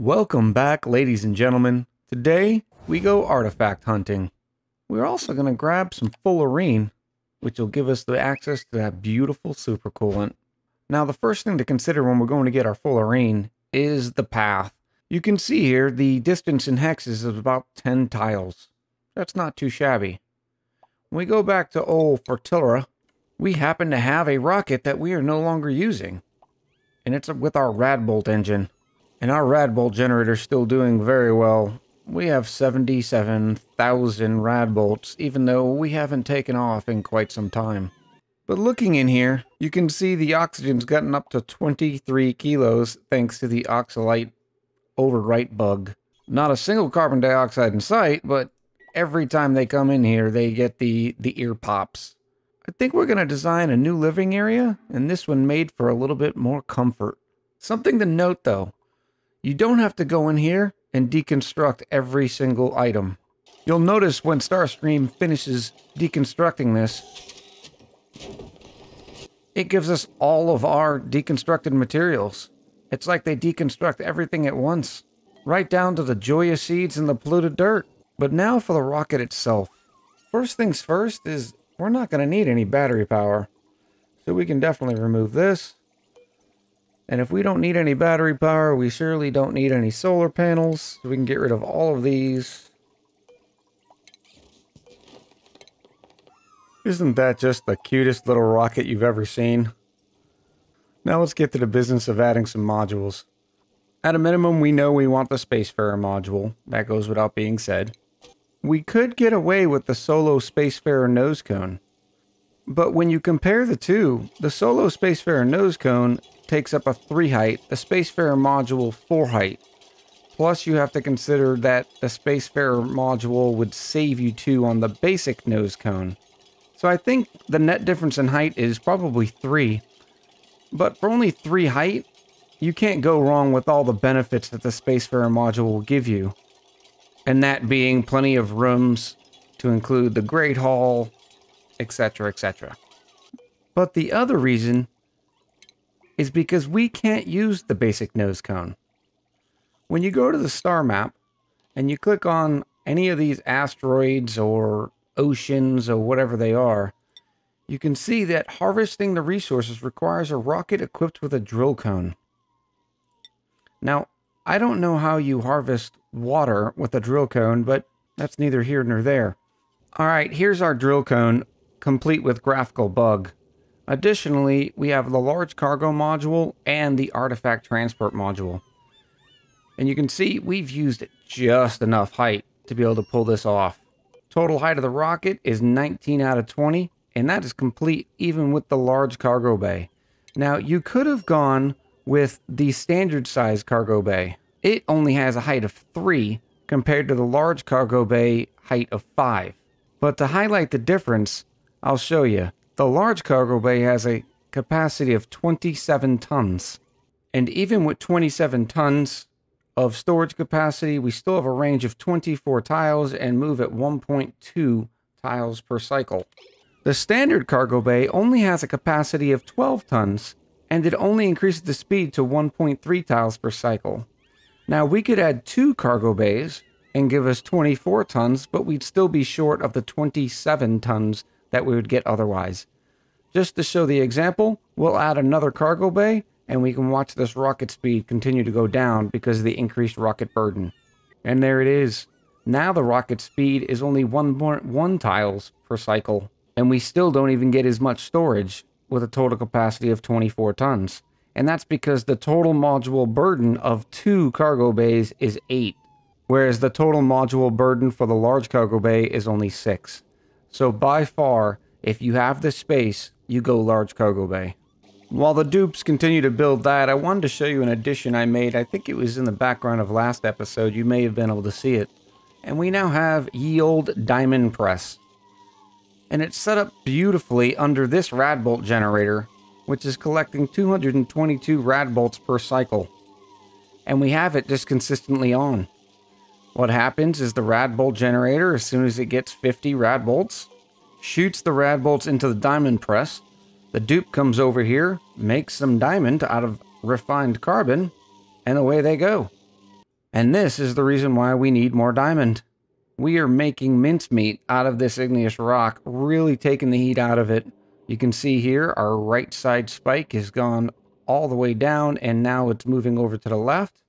Welcome back, ladies and gentlemen. Today, we go artifact hunting. We're also going to grab some fullerene, which will give us the access to that beautiful supercoolant. Now, the first thing to consider when we're going to get our fullerene is the path. You can see here the distance in hexes is about 10 tiles. That's not too shabby. When we go back to old Fertilla, we happen to have a rocket that we are no longer using. And it's with our Radbolt engine. And our Radbolt generator is still doing very well. We have 77,000 Radbolts, even though we haven't taken off in quite some time. But looking in here, you can see the oxygen's gotten up to 23 kilos thanks to the oxylite overwrite bug. Not a single carbon dioxide in sight, but every time they come in here, they get the, the ear pops. I think we're going to design a new living area, and this one made for a little bit more comfort. Something to note though, you don't have to go in here and deconstruct every single item. You'll notice when Starstream finishes deconstructing this, it gives us all of our deconstructed materials. It's like they deconstruct everything at once, right down to the Joya seeds and the polluted dirt. But now for the rocket itself. First things first is we're not going to need any battery power. So we can definitely remove this. And if we don't need any battery power, we surely don't need any solar panels. We can get rid of all of these. Isn't that just the cutest little rocket you've ever seen? Now let's get to the business of adding some modules. At a minimum, we know we want the Spacefarer module. That goes without being said. We could get away with the Solo Spacefarer nose cone. But when you compare the two, the Solo Spacefarer nose cone takes up a 3 height, the Spacefarer module 4 height. Plus you have to consider that the Spacefarer module would save you 2 on the basic nose cone. So I think the net difference in height is probably 3. But for only 3 height, you can't go wrong with all the benefits that the Spacefarer module will give you. And that being plenty of rooms to include the Great Hall, etc., etc. But the other reason is because we can't use the basic nose cone. When you go to the star map and you click on any of these asteroids or oceans or whatever they are, you can see that harvesting the resources requires a rocket equipped with a drill cone. Now, I don't know how you harvest water with a drill cone, but that's neither here nor there. All right, here's our drill cone, complete with graphical bug. Additionally, we have the large cargo module and the artifact transport module. And you can see we've used just enough height to be able to pull this off. Total height of the rocket is 19 out of 20, and that is complete even with the large cargo bay. Now, you could have gone with the standard size cargo bay. It only has a height of 3 compared to the large cargo bay height of 5. But to highlight the difference, I'll show you. The large cargo bay has a capacity of 27 tons. And even with 27 tons of storage capacity, we still have a range of 24 tiles and move at 1.2 tiles per cycle. The standard cargo bay only has a capacity of 12 tons, and it only increases the speed to 1.3 tiles per cycle. Now we could add two cargo bays and give us 24 tons, but we'd still be short of the 27 tons that we would get otherwise. Just to show the example, we'll add another cargo bay and we can watch this rocket speed continue to go down because of the increased rocket burden. And there it is. Now the rocket speed is only 1.1 tiles per cycle, and we still don't even get as much storage with a total capacity of 24 tons. And that's because the total module burden of two cargo bays is 8, whereas the total module burden for the large cargo bay is only 6. So by far, if you have the space, you go large cargo bay. While the dupes continue to build that, I wanted to show you an addition I made. I think it was in the background of last episode. You may have been able to see it. And we now have ye old diamond press. And it's set up beautifully under this radbolt generator, which is collecting 222 radbolts per cycle. And we have it just consistently on. What happens is the radbolt generator, as soon as it gets 50 rad bolts, shoots the rad bolts into the diamond press. The dupe comes over here, makes some diamond out of refined carbon, and away they go. And this is the reason why we need more diamond. We are making mincemeat out of this igneous rock, really taking the heat out of it. You can see here our right side spike has gone all the way down and now it's moving over to the left,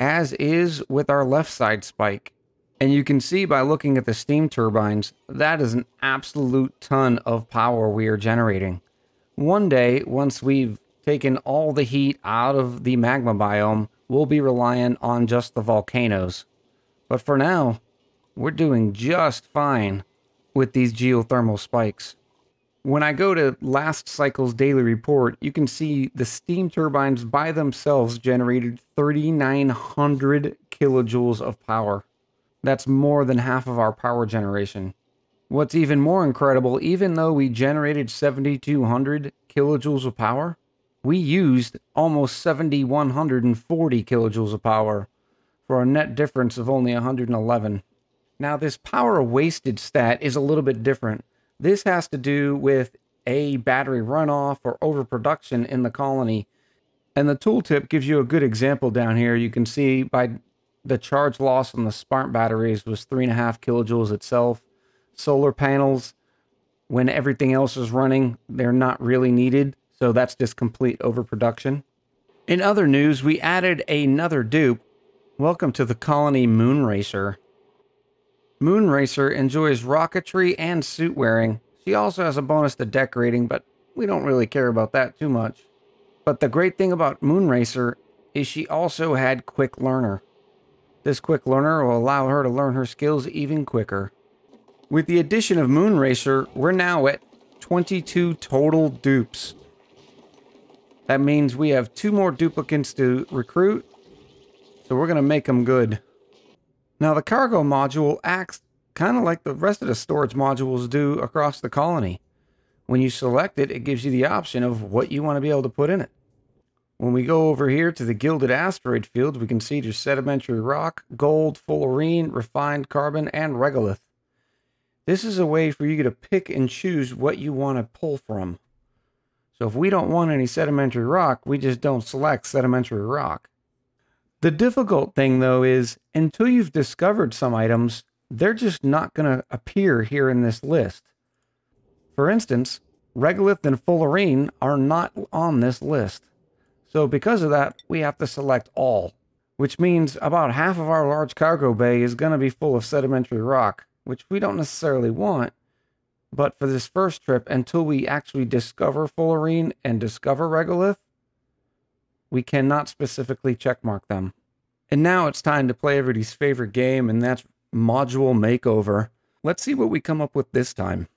as is with our left side spike. And you can see by looking at the steam turbines, that is an absolute ton of power we are generating. One day, once we've taken all the heat out of the magma biome, we'll be relying on just the volcanoes. But for now, we're doing just fine with these geothermal spikes. When I go to last cycle's daily report, you can see the steam turbines by themselves generated 3,900 kilojoules of power. That's more than half of our power generation. What's even more incredible, even though we generated 7,200 kilojoules of power, we used almost 7,140 kilojoules of power for a net difference of only 111. Now, this power wasted stat is a little bit different. This has to do with a battery runoff or overproduction in the colony. And the tooltip gives you a good example down here. You can see by the charge loss on the smart batteries was three and a half kilojoules itself. Solar panels, when everything else is running, they're not really needed. So that's just complete overproduction. In other news, we added another dupe. Welcome to the Colony Moon Racer. Moon Racer enjoys rocketry and suit wearing. She also has a bonus to decorating, but we don't really care about that too much. But the great thing about Moonracer is she also had Quick Learner. This Quick Learner will allow her to learn her skills even quicker. With the addition of Moonracer, we're now at 22 total dupes. That means we have two more duplicates to recruit. So we're going to make them good. Now the cargo module acts kind of like the rest of the storage modules do across the colony. When you select it, it gives you the option of what you want to be able to put in it. When we go over here to the Gilded Asteroid field, we can see there's sedimentary rock, gold, fullerene, refined carbon, and regolith. This is a way for you to pick and choose what you want to pull from. So if we don't want any sedimentary rock, we just don't select sedimentary rock. The difficult thing though is until you've discovered some items, they're just not going to appear here in this list. For instance, regolith and fullerene are not on this list. So because of that, we have to select all, which means about half of our large cargo bay is going to be full of sedimentary rock, which we don't necessarily want, but for this first trip, until we actually discover fullerene and discover regolith, we cannot specifically checkmark them. And now it's time to play everybody's favorite game, and that's Module Makeover. Let's see what we come up with this time.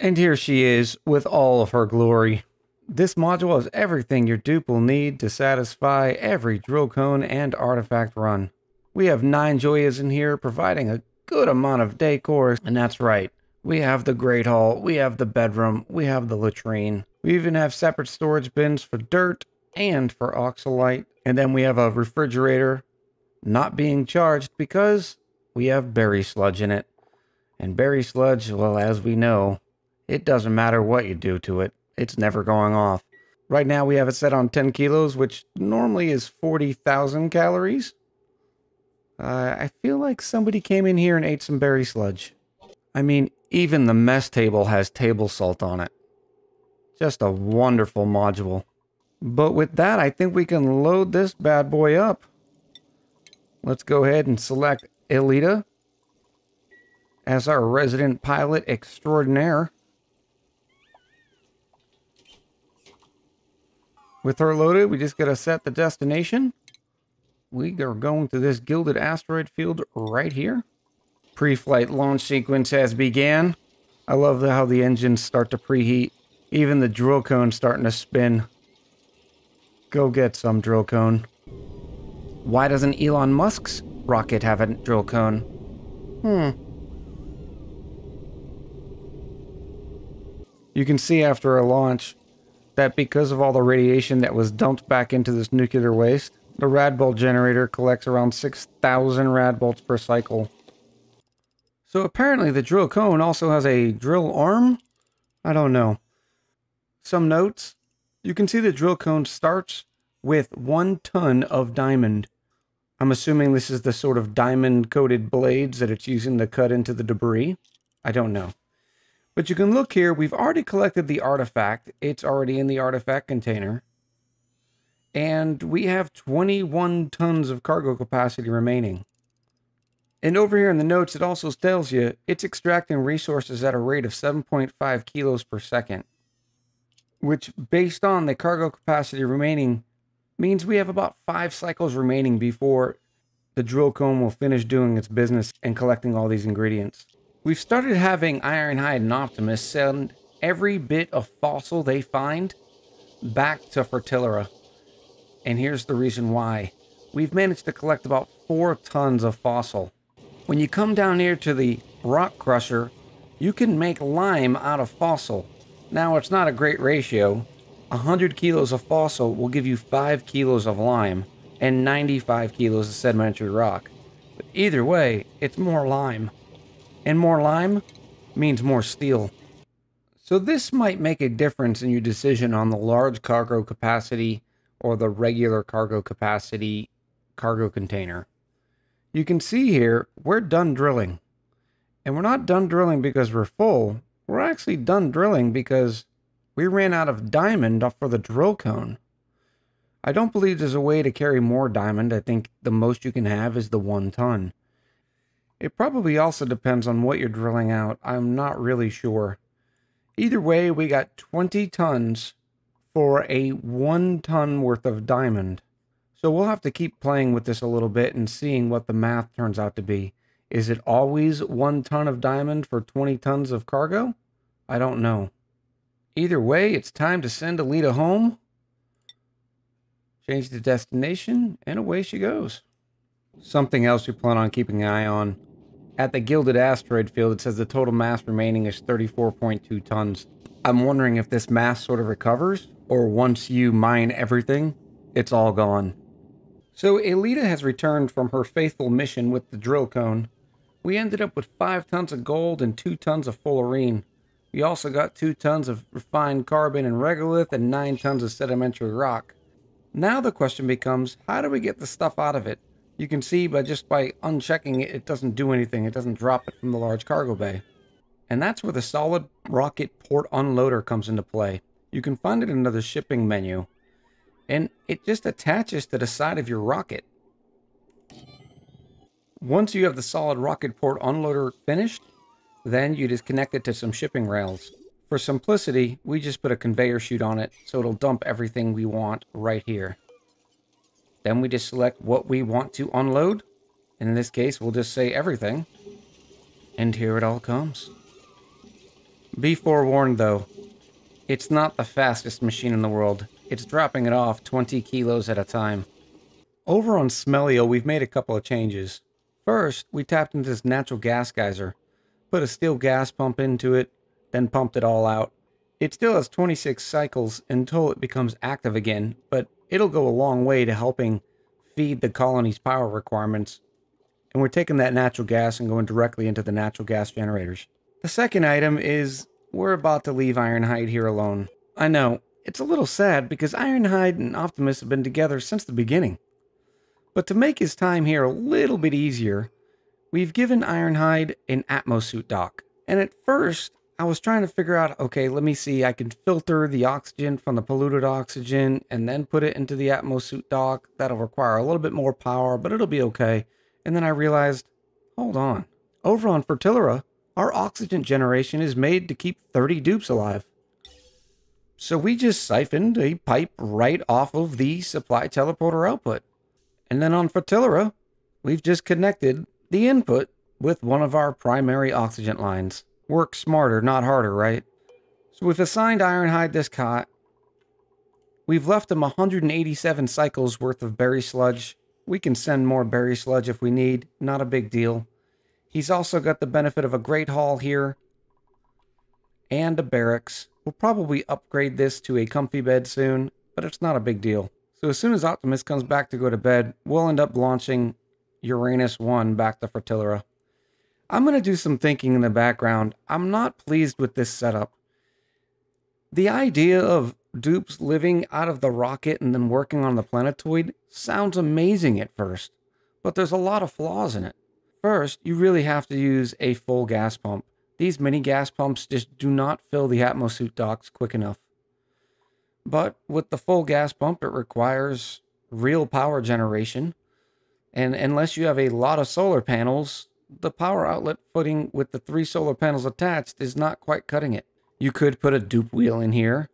And here she is, with all of her glory. This module has everything your dupe will need to satisfy every drill cone and artifact run. We have nine Joyas in here, providing a good amount of decor, and that's right, we have the Great Hall, we have the bedroom, we have the latrine. We even have separate storage bins for dirt and for oxylite. And then we have a refrigerator not being charged because we have berry sludge in it. And berry sludge, well, as we know, it doesn't matter what you do to it, it's never going off. Right now we have it set on 10 kilos, which normally is 40,000 calories. Uh, I feel like somebody came in here and ate some berry sludge. I mean, even the mess table has table salt on it. Just a wonderful module. But with that, I think we can load this bad boy up. Let's go ahead and select Elita as our resident pilot extraordinaire. With her loaded, we just got to set the destination. We are going to this Gilded Asteroid field right here. Pre-flight launch sequence has began. I love how the engines start to preheat. Even the drill cone starting to spin. Go get some drill cone. Why doesn't Elon Musk's rocket have a drill cone? Hmm. You can see after a launch that because of all the radiation that was dumped back into this nuclear waste, the radbolt generator collects around 6,000 rad bolts per cycle. So apparently the drill cone also has a drill arm? I don't know. Some notes. You can see the drill cone starts with one ton of diamond. I'm assuming this is the sort of diamond coated blades that it's using to cut into the debris. I don't know. But you can look here, we've already collected the artifact. It's already in the artifact container. And we have 21 tons of cargo capacity remaining. And over here in the notes, it also tells you it's extracting resources at a rate of 7.5 kilos per second, which, based on the cargo capacity remaining, means we have about five cycles remaining before the drill cone will finish doing its business and collecting all these ingredients. We've started having Ironhide and Optimus send every bit of fossil they find back to Fertilira. And here's the reason why. We've managed to collect about four tons of fossil. When you come down here to the rock crusher, you can make lime out of fossil. Now, it's not a great ratio. 100 kilos of fossil will give you 5 kilos of lime and 95 kilos of sedimentary rock. But either way, it's more lime. And more lime means more steel. So this might make a difference in your decision on the large cargo capacity or the regular cargo capacity cargo container you can see here, we're done drilling. And we're not done drilling because we're full. We're actually done drilling because we ran out of diamond for the drill cone. I don't believe there's a way to carry more diamond. I think the most you can have is the one ton. It probably also depends on what you're drilling out. I'm not really sure. Either way, we got 20 tons for a one ton worth of diamond. So we'll have to keep playing with this a little bit and seeing what the math turns out to be. Is it always one ton of diamond for 20 tons of cargo? I don't know. Either way, it's time to send Elita home. Change the destination, and away she goes. Something else we plan on keeping an eye on. At the Gilded Asteroid Field, it says the total mass remaining is 34.2 tons. I'm wondering if this mass sort of recovers, or once you mine everything, it's all gone. So Elita has returned from her faithful mission with the drill cone. We ended up with 5 tons of gold and 2 tons of fullerene. We also got 2 tons of refined carbon and regolith and 9 tons of sedimentary rock. Now the question becomes, how do we get the stuff out of it? You can see by just by unchecking it, it doesn't do anything. It doesn't drop it from the large cargo bay. And that's where the solid rocket port unloader comes into play. You can find it in the shipping menu and it just attaches to the side of your rocket. Once you have the solid rocket port unloader finished, then you just connect it to some shipping rails. For simplicity, we just put a conveyor chute on it so it'll dump everything we want right here. Then we just select what we want to unload. And in this case, we'll just say everything. And here it all comes. Be forewarned though, it's not the fastest machine in the world. It's dropping it off 20 kilos at a time. Over on Smelio, we've made a couple of changes. First, we tapped into this natural gas geyser, put a steel gas pump into it, then pumped it all out. It still has 26 cycles until it becomes active again, but it'll go a long way to helping feed the colony's power requirements. And we're taking that natural gas and going directly into the natural gas generators. The second item is we're about to leave Ironhide here alone. I know, it's a little sad because Ironhide and Optimus have been together since the beginning. But to make his time here a little bit easier, we've given Ironhide an Atmosuit dock. And at first, I was trying to figure out, okay, let me see, I can filter the oxygen from the polluted oxygen and then put it into the Atmosuit dock. That'll require a little bit more power, but it'll be okay. And then I realized, hold on. Over on Fertilira, our oxygen generation is made to keep 30 dupes alive. So we just siphoned a pipe right off of the supply teleporter output. And then on Fertilira, we've just connected the input with one of our primary oxygen lines. Work smarter, not harder, right? So we've assigned Ironhide this cot. We've left him 187 cycles worth of berry sludge. We can send more berry sludge if we need, not a big deal. He's also got the benefit of a great hall here and a barracks. We'll probably upgrade this to a comfy bed soon, but it's not a big deal. So as soon as Optimus comes back to go to bed, we'll end up launching Uranus 1 back to Fertilira. I'm going to do some thinking in the background. I'm not pleased with this setup. The idea of dupes living out of the rocket and then working on the planetoid sounds amazing at first. but there's a lot of flaws in it. First, you really have to use a full gas pump. These mini gas pumps just do not fill the Atmosuit docks quick enough. But with the full gas pump, it requires real power generation. And unless you have a lot of solar panels, the power outlet fitting with the three solar panels attached is not quite cutting it. You could put a dupe wheel in here,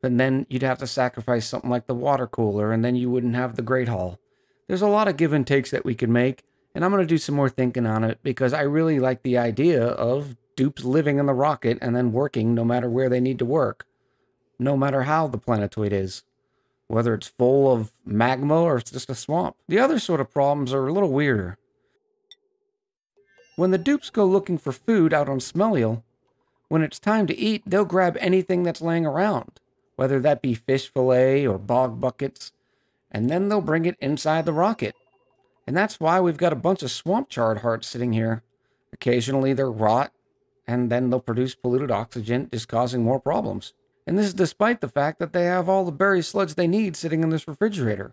but then you'd have to sacrifice something like the water cooler, and then you wouldn't have the Great Hall. There's a lot of give and takes that we could make, and I'm going to do some more thinking on it because I really like the idea of dupes living in the rocket and then working no matter where they need to work, no matter how the planetoid is, whether it's full of magma or it's just a swamp. The other sort of problems are a little weirder. When the dupes go looking for food out on Smelial, when it's time to eat, they'll grab anything that's laying around, whether that be fish fillet or bog buckets, and then they'll bring it inside the rocket. And that's why we've got a bunch of swamp chard hearts sitting here. Occasionally they're rot, and then they'll produce polluted oxygen, just causing more problems. And this is despite the fact that they have all the berry sludge they need sitting in this refrigerator.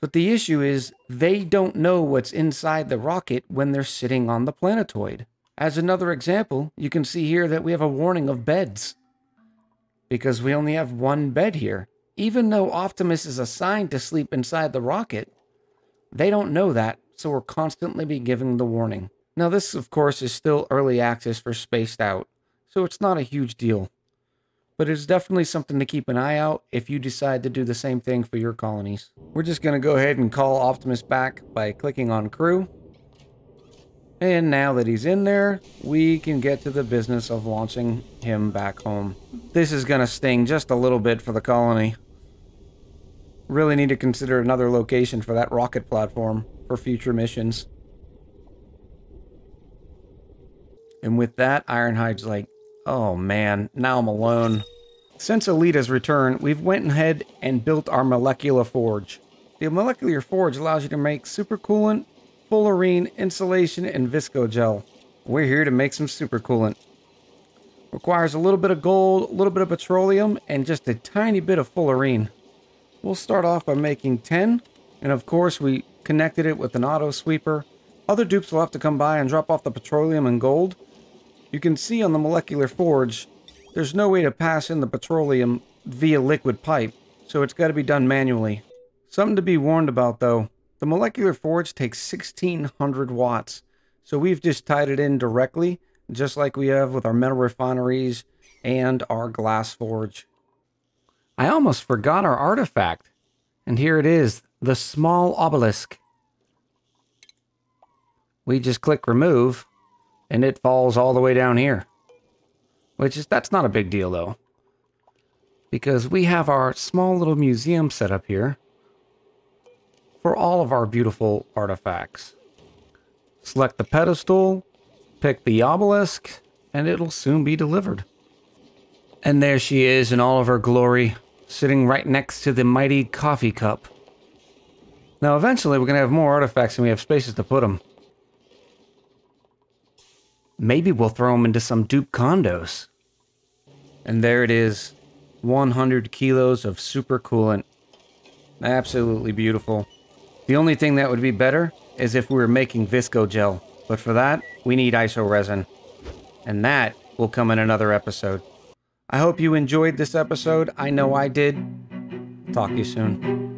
But the issue is, they don't know what's inside the rocket when they're sitting on the planetoid. As another example, you can see here that we have a warning of beds. Because we only have one bed here. Even though Optimus is assigned to sleep inside the rocket, they don't know that, so we're constantly be giving the warning. Now this, of course, is still early access for Spaced Out, so it's not a huge deal but it's definitely something to keep an eye out if you decide to do the same thing for your colonies. We're just going to go ahead and call Optimus back by clicking on crew. And now that he's in there, we can get to the business of launching him back home. This is going to sting just a little bit for the colony. Really need to consider another location for that rocket platform for future missions. And with that, Ironhide's like, Oh man, now I'm alone. Since Elita's return, we've went ahead and built our molecular forge. The molecular forge allows you to make supercoolant, fullerene, insulation, and visco gel. We're here to make some supercoolant. Requires a little bit of gold, a little bit of petroleum, and just a tiny bit of fullerene. We'll start off by making 10, and of course we connected it with an auto sweeper. Other dupes will have to come by and drop off the petroleum and gold, you can see on the molecular forge, there's no way to pass in the petroleum via liquid pipe, so it's got to be done manually. Something to be warned about though, the molecular forge takes 1600 watts, so we've just tied it in directly, just like we have with our metal refineries and our glass forge. I almost forgot our artifact, and here it is, the small obelisk. We just click remove, and it falls all the way down here. Which is, that's not a big deal though. Because we have our small little museum set up here for all of our beautiful artifacts. Select the pedestal, pick the obelisk, and it'll soon be delivered. And there she is in all of her glory, sitting right next to the mighty coffee cup. Now eventually we're going to have more artifacts and we have spaces to put them. Maybe we'll throw them into some dupe condos. And there it is 100 kilos of super coolant. Absolutely beautiful. The only thing that would be better is if we were making visco gel. But for that, we need iso resin. And that will come in another episode. I hope you enjoyed this episode. I know I did. Talk to you soon.